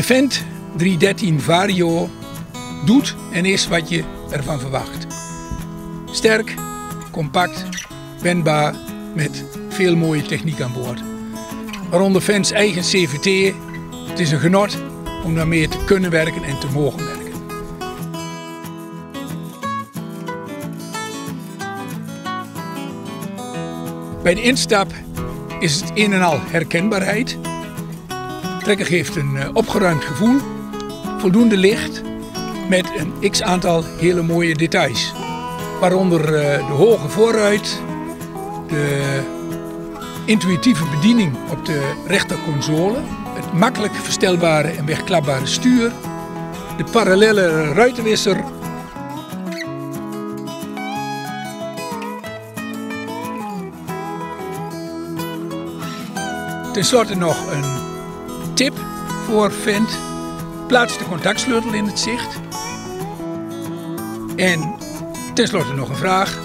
De Fendt 313 Vario doet en is wat je ervan verwacht. Sterk, compact, wendbaar met veel mooie techniek aan boord. Waaronder Fendt's eigen CVT. Het is een genot om daarmee te kunnen werken en te mogen werken. Bij de instap is het een en al herkenbaarheid. Trekker geeft een eh, opgeruimd gevoel, voldoende licht met een x aantal hele mooie details. Waaronder eh, de hoge voorruit, de intuïtieve bediening op de rechterconsole, het makkelijk verstelbare en wegklapbare stuur, de parallelle ruitenwisser Ten slotte nog een tip voor Vent. Plaats de contactsleutel in het zicht. En tenslotte nog een vraag.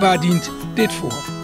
Waar dient dit voor?